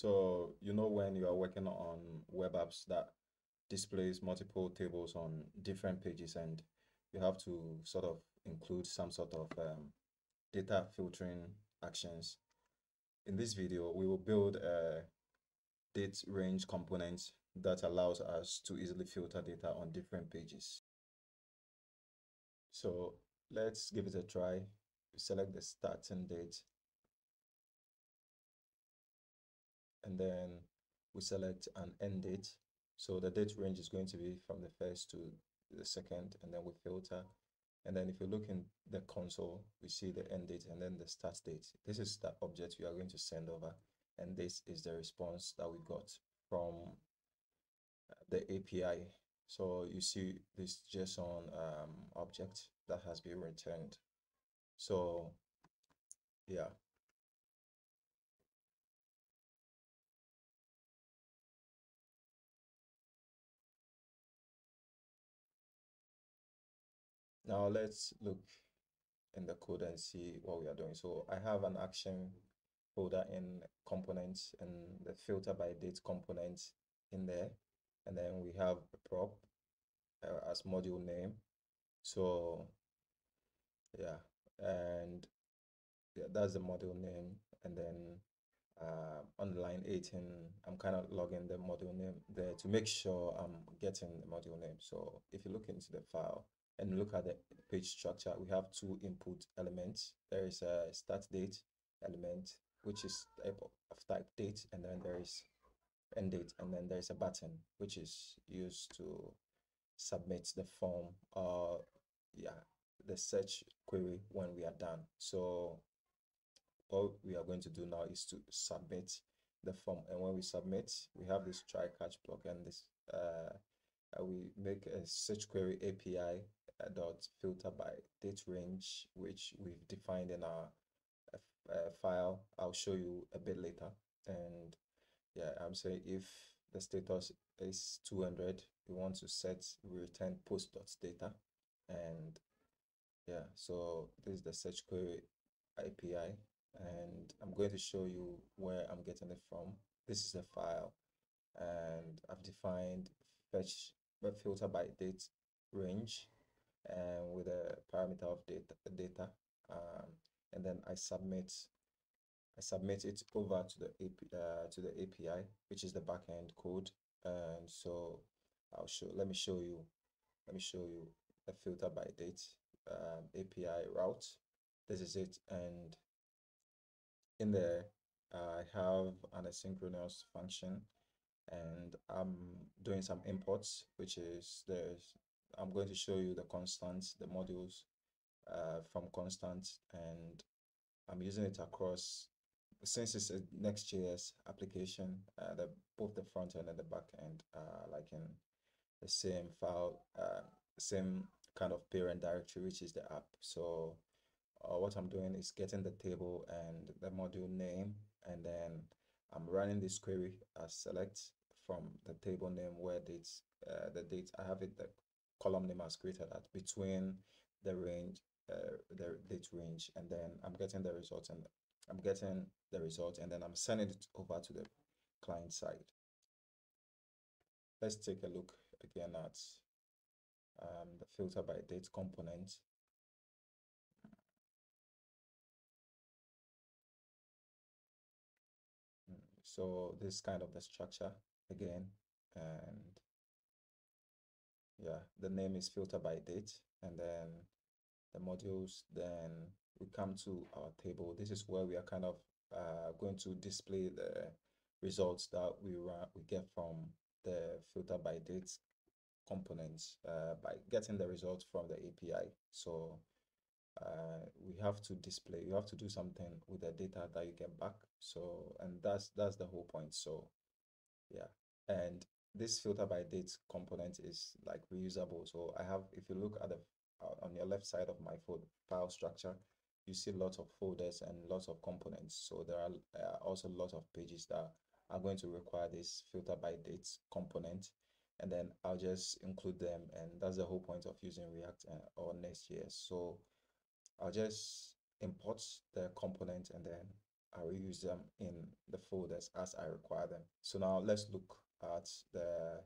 So, you know, when you are working on web apps that displays multiple tables on different pages, and you have to sort of include some sort of um, data filtering actions. In this video, we will build a date range component that allows us to easily filter data on different pages. So let's give it a try. Select the starting date and then we select an end date. So the date range is going to be from the first to the second, and then we filter. And then if you look in the console, we see the end date and then the start date. This is the object we are going to send over. And this is the response that we got from the API. So you see this JSON um, object that has been returned. So yeah, Now let's look in the code and see what we are doing. So I have an action folder in components and the filter by date component in there. And then we have a prop uh, as module name. So yeah, and yeah, that's the module name. And then uh, on line 18, I'm kind of logging the module name there to make sure I'm getting the module name. So if you look into the file, and look at the page structure, we have two input elements. There is a start date element, which is type of type date, and then there is end date, and then there is a button, which is used to submit the form or yeah, the search query when we are done. So all we are going to do now is to submit the form, and when we submit, we have this try catch block and this uh, we make a search query API dot filter by date range, which we've defined in our uh, file. I'll show you a bit later. And yeah, I'm saying if the status is 200, we want to set return post dot data. And yeah, so this is the search query API. And I'm going to show you where I'm getting it from. This is a file and I've defined fetch but filter by date range and with a parameter of data, data um, and then I submit I submit it over to the AP, uh, to the API, which is the backend code. And so I'll show. Let me show you. Let me show you a filter by date um, API route. This is it, and in there I have an asynchronous function, and I'm doing some imports, which is there's I'm going to show you the constants, the modules uh, from constants, and I'm using it across, since it's a Next.js application, uh, the, both the front end and the back end are like in the same file, uh, same kind of parent directory, which is the app. So uh, what I'm doing is getting the table and the module name, and then I'm running this query as select from the table name where dates, uh, the date, I have it the column name has created at between the range, uh, the date range, and then I'm getting the result and I'm getting the result and then I'm sending it over to the client side. Let's take a look again at um, the filter by date component. So this kind of the structure again, and yeah the name is filter by date and then the modules then we come to our table. This is where we are kind of uh, going to display the results that we run we get from the filter by date components uh, by getting the results from the API so uh, we have to display you have to do something with the data that you get back. So and that's that's the whole point. So yeah. And this filter by date component is like reusable. So I have, if you look at the uh, on your left side of my file structure, you see lots of folders and lots of components. So there are also lots of pages that are going to require this filter by date component. And then I'll just include them. And that's the whole point of using React uh, or Next.js. So I'll just import the component and then I will use them in the folders as I require them. So now let's look at the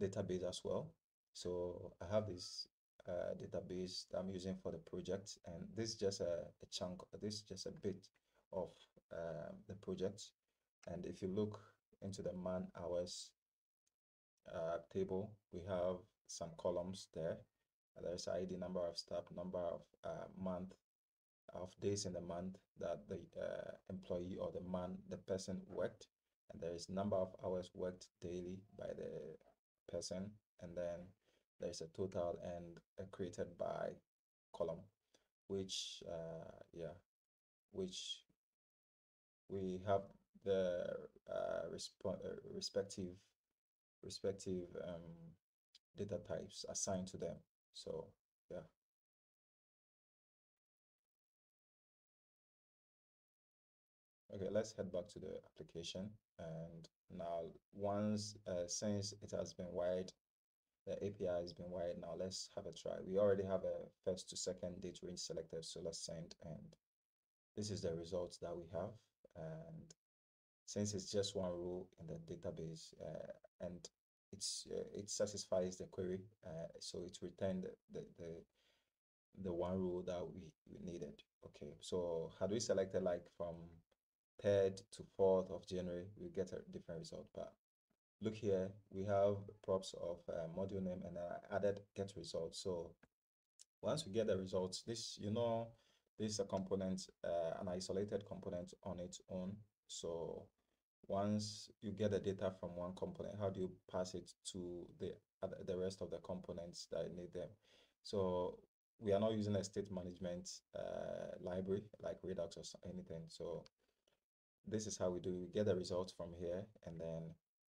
database as well. So I have this uh, database that I'm using for the project, and this is just a, a chunk, this is just a bit of um, the project. And if you look into the man hours uh, table, we have some columns there. There's ID, number of staff, number of uh, month, of days in the month that the uh, employee or the man, the person worked, and there is number of hours worked daily by the person, and then there's a total and created by column, which uh, yeah, which we have the uh, resp- uh, respective respective um, data types assigned to them. So yeah. Okay, let's head back to the application. And now once, uh, since it has been wired, the API has been wired, now let's have a try. We already have a first to second date range selected, so let's send. And this is the results that we have. And since it's just one row in the database uh, and it's uh, it satisfies the query, uh, so it returned the, the the one row that we, we needed. Okay, so had we selected like from 3rd to 4th of January, we get a different result. But look here, we have props of uh, module name and I added get results. So once we get the results, this, you know, this is a component, uh, an isolated component on its own. So once you get the data from one component, how do you pass it to the the rest of the components that need them? So we are not using a state management uh, library like Redux or anything. So this is how we do we get the results from here and then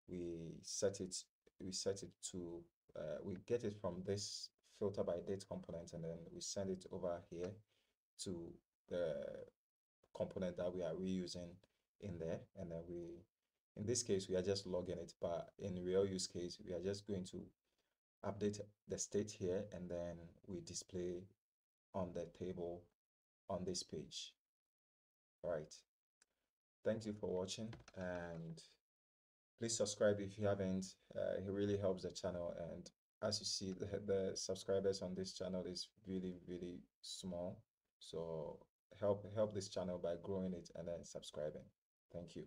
we set it we set it to uh, we get it from this filter by date component and then we send it over here to the component that we are reusing in there. And then we in this case we are just logging it but in real use case we are just going to update the state here and then we display on the table on this page. All right thank you for watching and please subscribe if you haven't. Uh, it really helps the channel and as you see the, the subscribers on this channel is really really small. So help help this channel by growing it and then subscribing. Thank you